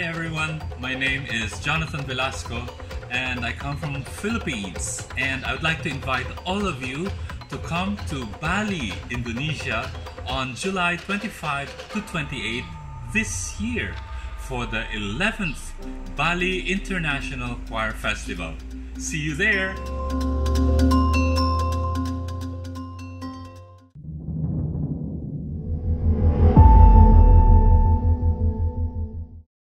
Hi everyone, my name is Jonathan Velasco and I come from Philippines and I would like to invite all of you to come to Bali, Indonesia on July 25 to 28 this year for the 11th Bali International Choir Festival. See you there!